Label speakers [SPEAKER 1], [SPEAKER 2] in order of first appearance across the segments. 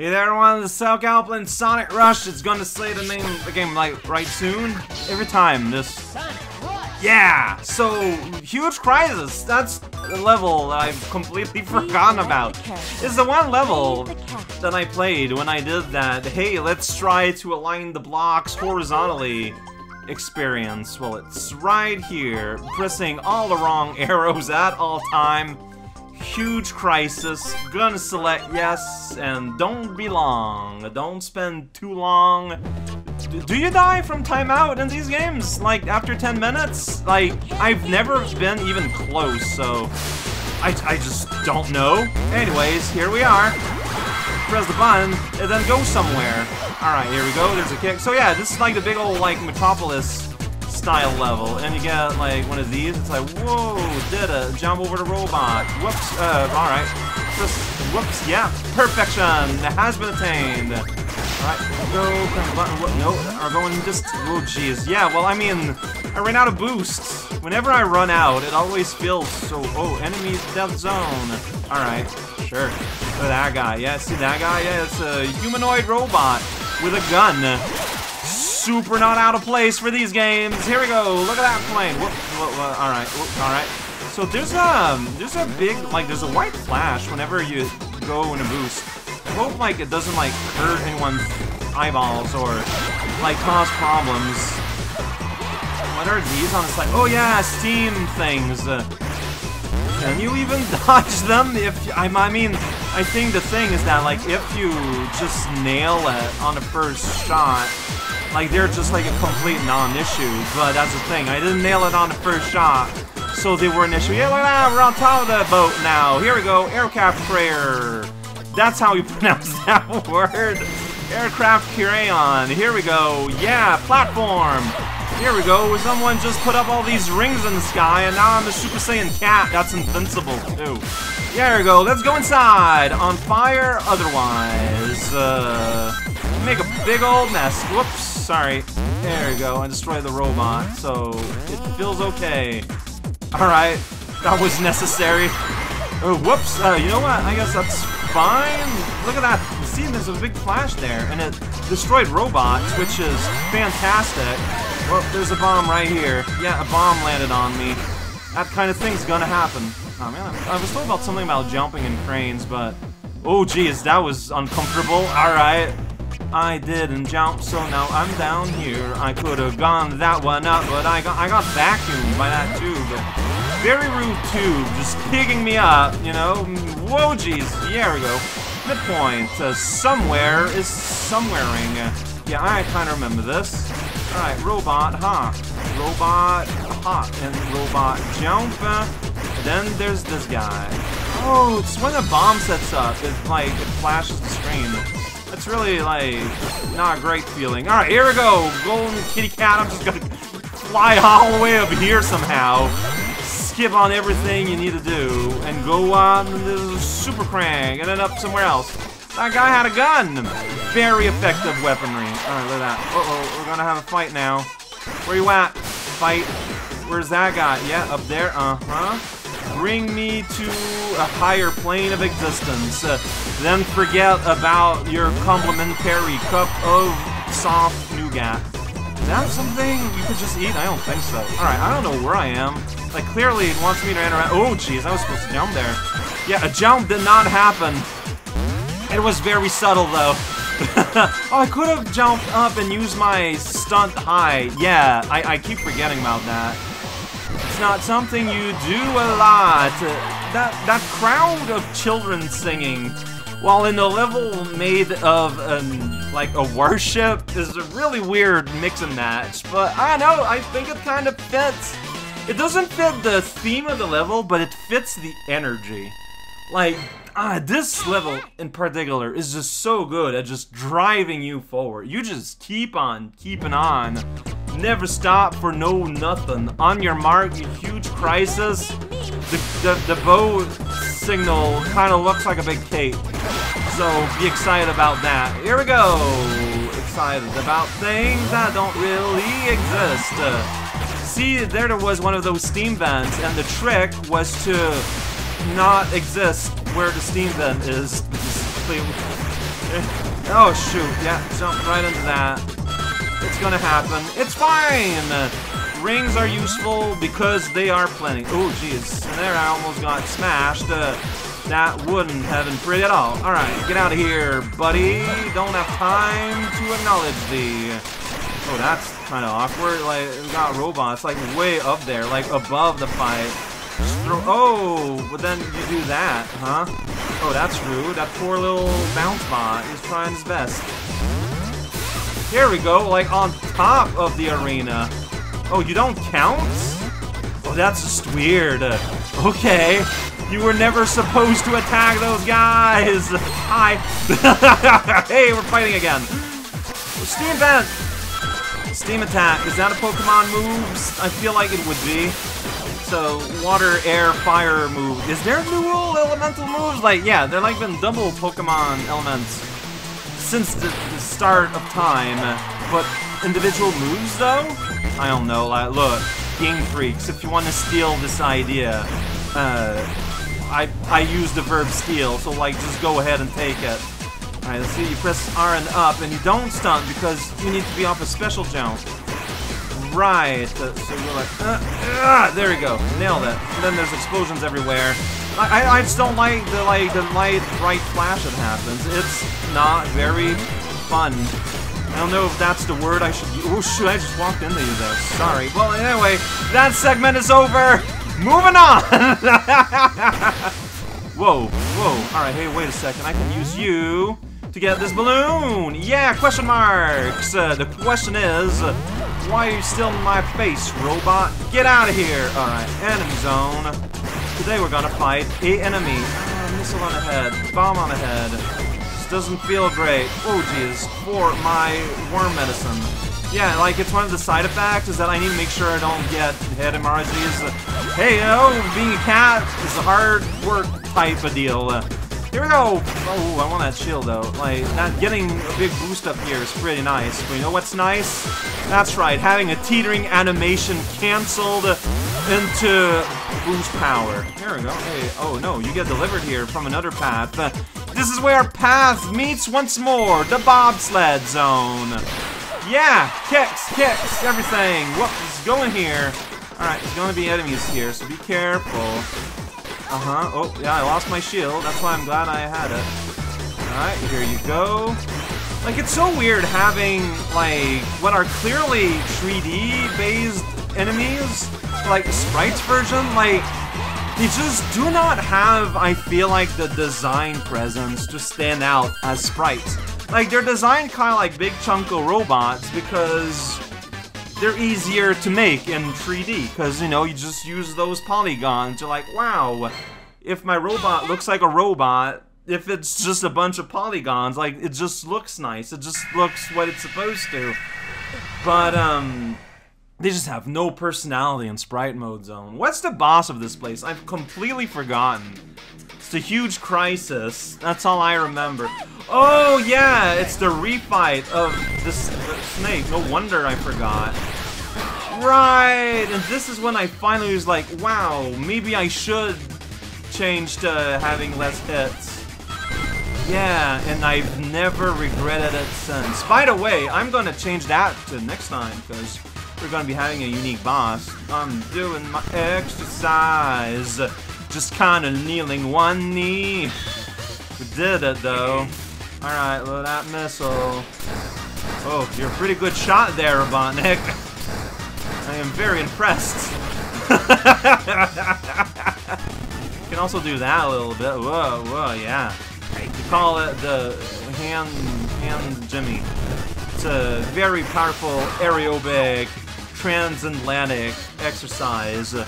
[SPEAKER 1] Hey there everyone, the South Alpine Sonic Rush. It's gonna say the name of the game like right soon. Every time this Yeah! So huge crisis. That's the level that I've completely forgotten about. It's the one level that I played when I did that. Hey, let's try to align the blocks horizontally experience. Well, it's right here, pressing all the wrong arrows at all time huge crisis. Gonna select yes, and don't be long. Don't spend too long. D do you die from timeout in these games? Like, after 10 minutes? Like, I've never been even close, so... I, I just don't know. Anyways, here we are. Press the button, and then go somewhere. Alright, here we go, there's a kick. So yeah, this is like the big old, like, Metropolis style level, and you get like one of these, it's like, whoa, did a jump over the robot. Whoops, uh, alright. Just, whoops, yeah, perfection has been attained. Alright, go, press button, what, no, are going just, oh jeez. Yeah, well, I mean, I ran out of boosts. Whenever I run out, it always feels so, oh, enemy death zone. Alright, sure. Look at that guy, yeah, see that guy? Yeah, it's a humanoid robot with a gun super not out of place for these games. Here we go. Look at that plane. Whoop, whoop, whoop. All right. Whoop, all right. So there's a um, there's a big like there's a white flash whenever you go in a boost. Hope like it doesn't like hurt anyone's eyeballs or like cause problems. What are these on the side? Oh yeah, steam things. Uh, can you even dodge them? If I, I mean, I think the thing is that like if you just nail it on the first shot, like, they're just like a complete non-issue, but that's the thing. I didn't nail it on the first shot, so they were an issue. Yeah, look at that, we're on top of the boat now. Here we go, aircraft carrier. That's how you pronounce that word. Aircraft carrier. Here we go. Yeah, platform. Here we go. Someone just put up all these rings in the sky, and now I'm a Super Saiyan cat. That's invincible, too. There we go. Let's go inside. On fire, otherwise. Uh, big old mess. Whoops sorry. There we go, I destroyed the robot, so it feels okay. Alright, that was necessary. Oh, whoops, uh, you know what, I guess that's fine. Look at that, see, there's a big flash there, and it destroyed robots, which is fantastic. Well, there's a bomb right here. Yeah, a bomb landed on me. That kind of thing's gonna happen. Oh man, I was told about something about jumping in cranes, but... Oh geez, that was uncomfortable. Alright. I didn't jump, so now I'm down here. I could have gone that one up, but I got I got vacuumed by that tube. Very rude tube, just picking me up, you know? Whoa, jeez. There we go. Midpoint. Uh, somewhere is somewhereing. Yeah, I kind of remember this. Alright, robot hop. Robot hop. And robot jump. then there's this guy. Oh, it's when a bomb sets up. It, like, it flashes the screen. That's really, like, not a great feeling. Alright, here we go! Golden kitty cat, I'm just gonna fly all the way up here somehow. Skip on everything you need to do, and go on the super crank, and then up somewhere else. That guy had a gun! Very effective weaponry. Alright, look at that. Uh-oh, we're gonna have a fight now. Where you at? Fight. Where's that guy? Yeah, up there. Uh-huh bring me to a higher plane of existence. Uh, then forget about your complimentary cup of soft nougat. Is that something you could just eat? I don't think so. Alright, I don't know where I am. Like, clearly it wants me to interact- Oh, jeez, I was supposed to jump there. Yeah, a jump did not happen. It was very subtle, though. oh, I could have jumped up and used my stunt high. Yeah, I, I keep forgetting about that. Not something you do a lot. That, that crowd of children singing, while in a level made of, um, like, a worship, is a really weird mix and match. But, I know, I think it kind of fits. It doesn't fit the theme of the level, but it fits the energy. Like, ah, this level in particular is just so good at just driving you forward. You just keep on keeping on. Never stop for no nothing. On your mark, huge crisis. The, the, the bow signal kind of looks like a big cape. So be excited about that. Here we go. Excited about things that don't really exist. Uh, see, there, there was one of those steam vents, and the trick was to not exist where the steam vent is. Oh, shoot. Yeah, jump right into that. It's gonna happen. It's fine! Rings are useful because they are plenty. Oh, jeez. There, I almost got smashed. Uh, that wouldn't have been pretty at all. Alright, get out of here, buddy. Don't have time to acknowledge thee. Oh, that's kind of awkward. Like, we got robots, like, way up there, like, above the fight. Oh, but then you do that, huh? Oh, that's rude. That poor little bounce bot is trying his best. Here we go, like, on top of the arena. Oh, you don't count? Oh, that's just weird. Okay. You were never supposed to attack those guys! Hi! hey, we're fighting again! Steam Vent! Steam Attack, is that a Pokemon move? I feel like it would be. So, water, air, fire move. Is there dual elemental moves? Like, yeah, they're like been double Pokemon elements since the, the start of time. But individual moves, though? I don't know, like, look, Game Freaks, if you want to steal this idea, uh, I, I use the verb steal, so like, just go ahead and take it. Alright, let's see, you press R and up, and you don't stunt because you need to be off a special jump. Right, so you're like, uh, uh, there we go, nailed it. And then there's explosions everywhere. I, I, I just don't like the, like, the light, bright flash that happens. It's not very fun. I don't know if that's the word I should use. Oh, shoot, I just walked into you there. Sorry. Well, anyway, that segment is over. Moving on! whoa, whoa. Alright, hey, wait a second. I can use you to get this balloon. Yeah, question marks. Uh, the question is, why are you still in my face, robot? Get out of here. Alright, enemy zone. Today we're gonna fight a enemy. Uh, missile on the head, bomb on the head. This doesn't feel great. Oh, jeez. For my worm medicine. Yeah, like, it's one of the side effects is that I need to make sure I don't get head hemorrhages. Hey, you know, being a cat is a hard work type of deal. Here we go! Oh, I want that shield, though. Like, not getting a big boost up here is pretty nice. But you know what's nice? That's right, having a teetering animation canceled into boost power. Here we go. Hey, oh no, you get delivered here from another path. Uh, this is where path meets once more, the bobsled zone. Yeah, kicks, kicks, everything. What's going here? Alright, there's gonna be enemies here, so be careful. Uh-huh. Oh, yeah, I lost my shield. That's why I'm glad I had it. Alright, here you go. Like, it's so weird having, like, what are clearly 3D-based enemies, like, Sprites version, like, they just do not have, I feel like, the design presence to stand out as sprites. Like, they're designed kind of like big chunko robots because they're easier to make in 3D. Because, you know, you just use those polygons. You're like, wow, if my robot looks like a robot, if it's just a bunch of polygons, like, it just looks nice. It just looks what it's supposed to. But, um... They just have no personality in Sprite Mode Zone. What's the boss of this place? I've completely forgotten. It's a huge crisis. That's all I remember. Oh, yeah, it's the refight of this snake. No wonder I forgot. Right, and this is when I finally was like, wow, maybe I should change to having less hits. Yeah, and I've never regretted it since. By the way, I'm gonna change that to next time, because we're gonna be having a unique boss. I'm doing my exercise. Just kinda kneeling one knee. We did it though. Alright, well that missile. Oh, you're a pretty good shot there, Robotnik. I am very impressed. you can also do that a little bit. Whoa, whoa, yeah. You call it the hand, hand Jimmy. It's a very powerful aerobic transatlantic exercise. Uh,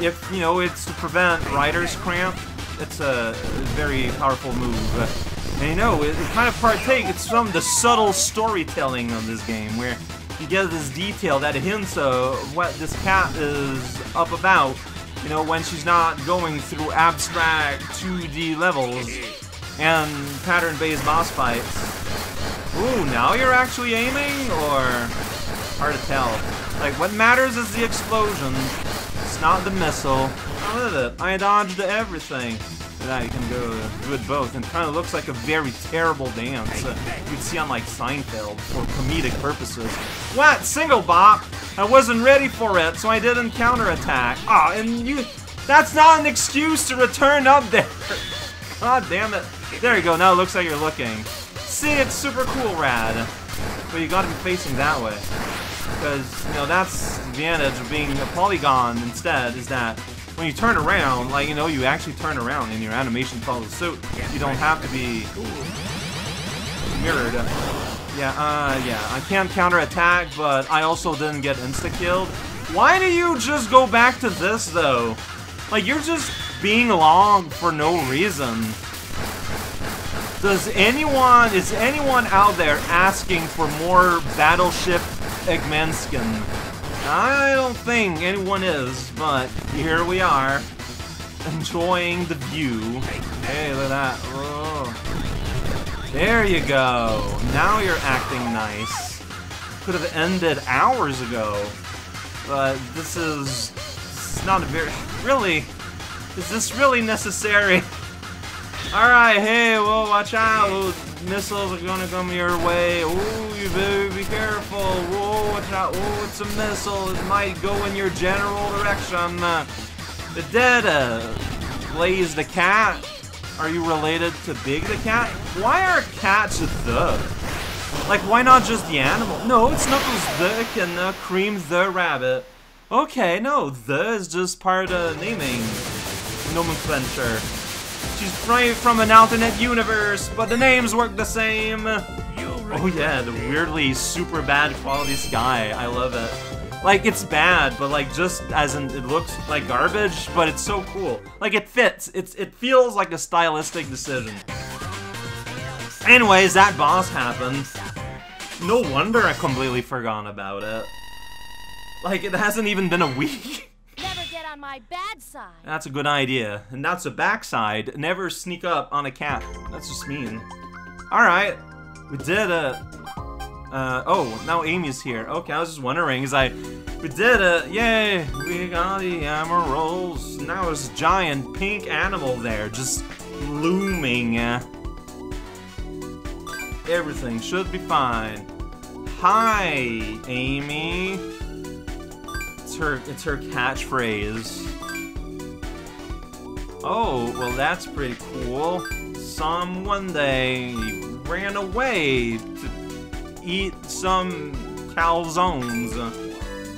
[SPEAKER 1] if, you know, it's to prevent rider's cramp, it's a very powerful move. And you know, it, it kind of partake, it's from the subtle storytelling of this game, where you get this detail that hints of what this cat is up about, you know, when she's not going through abstract 2D levels and pattern-based boss fights. Ooh, now you're actually aiming, or hard to tell. Like, what matters is the explosion. It's not the missile. It. I dodged everything. that you can go do it both, and kind of looks like a very terrible dance uh, you'd see on like Seinfeld for comedic purposes. What? Single bop? I wasn't ready for it, so I didn't counterattack. Ah, oh, and you... That's not an excuse to return up there. God damn it. There you go, now it looks like you're looking. See, it's super cool, rad. But you gotta be facing that way. Because, you know, that's the advantage of being a polygon instead, is that when you turn around, like, you know, you actually turn around and your animation follows suit. You don't have to be mirrored. Yeah, uh, yeah, I can't counterattack, but I also didn't get insta-killed. Why do you just go back to this, though? Like, you're just being long for no reason. Does anyone, is anyone out there asking for more Battleship Eggmanskin? I don't think anyone is, but here we are. Enjoying the view. Hey, look at that. Oh. There you go. Now you're acting nice. Could have ended hours ago. But this is... This is not a very... Really? Is this really necessary? Alright, hey, well, watch out. Missiles are gonna come your way. Ooh, you better be careful. Whoa, watch out. Ooh, it's a missile. It might go in your general direction. Uh, the dead, uh, Blaze the cat. Are you related to Big the cat? Why are cats the? Like, why not just the animal? No, it's Knuckles the and uh, Cream the rabbit. Okay, no, the is just part of naming nomenclature. She's from an alternate universe, but the names work the same. Oh yeah, the weirdly super bad quality sky. I love it. Like, it's bad, but like, just as in, it looks like garbage, but it's so cool. Like, it fits. It's It feels like a stylistic decision. Anyways, that boss happened. No wonder I completely forgot about it. Like, it hasn't even been a week
[SPEAKER 2] on my bad side.
[SPEAKER 1] That's a good idea. And that's a backside. Never sneak up on a cat. That's just mean. Alright. We did it. Uh, oh, now Amy's here. Okay, I was just wondering, is I... We did it! Yay! We got the emeralds. Now there's a giant pink animal there, just looming. Everything should be fine. Hi, Amy her it's her catchphrase. Oh, well that's pretty cool. Some one day ran away to eat some calzones.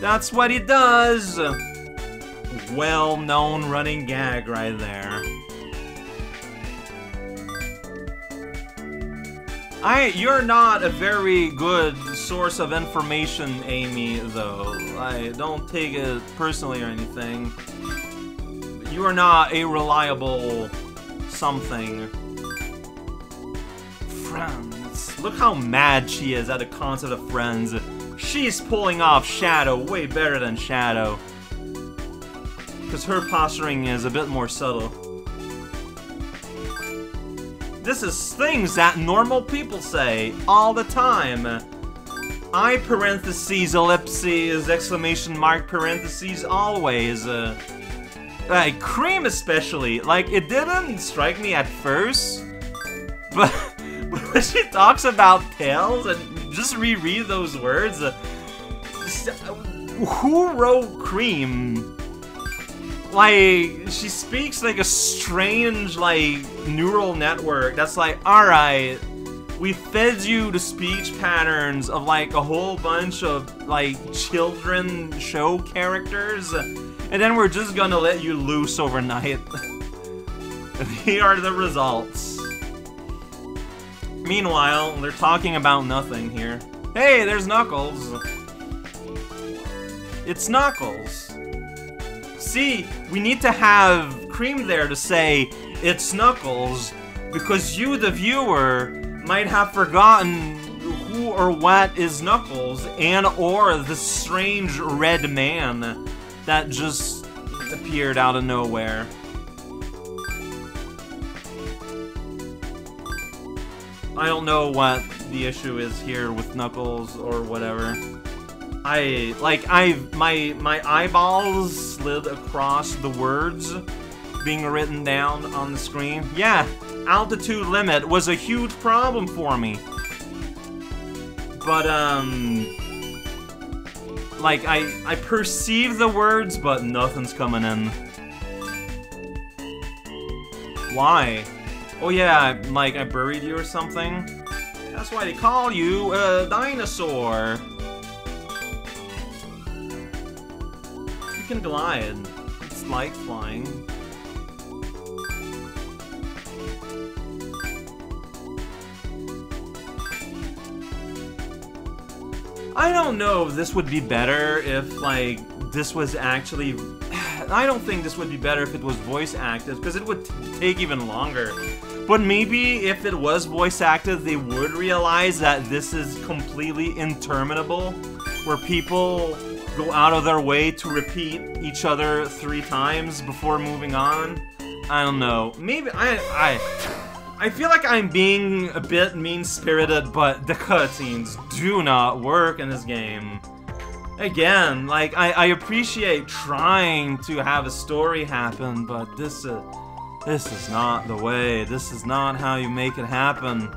[SPEAKER 1] That's what he does! Well-known running gag right there. I, you're not a very good source of information, Amy, though. I don't take it personally or anything. You are not a reliable something. Friends. Look how mad she is at the concept of friends. She's pulling off Shadow way better than Shadow. Because her posturing is a bit more subtle. This is things that normal people say all the time. I parentheses ellipses exclamation mark parentheses always. Uh, like cream especially. Like it didn't strike me at first, but when she talks about tails and just reread those words, uh, who wrote cream? like she speaks like a strange like neural network that's like all right we fed you the speech patterns of like a whole bunch of like children show characters and then we're just gonna let you loose overnight. Here are the results. Meanwhile they're talking about nothing here. Hey there's knuckles. It's knuckles. See, we need to have Cream there to say, it's Knuckles, because you, the viewer, might have forgotten who or what is Knuckles, and or the strange red man that just appeared out of nowhere. I don't know what the issue is here with Knuckles or whatever. I like I my my eyeballs slid across the words being written down on the screen. Yeah, altitude limit was a huge problem for me. But, um... Like, I, I perceive the words, but nothing's coming in. Why? Oh yeah, like I buried you or something? That's why they call you a dinosaur. You can glide. It's like flying. I don't know if this would be better if, like, this was actually... I don't think this would be better if it was voice acted, because it would take even longer. But maybe if it was voice acted, they would realize that this is completely interminable, where people go out of their way to repeat each other three times before moving on. I don't know. Maybe I I I feel like I'm being a bit mean-spirited, but the cutscenes do not work in this game. Again, like, I, I appreciate trying to have a story happen, but this is... This is not the way. This is not how you make it happen.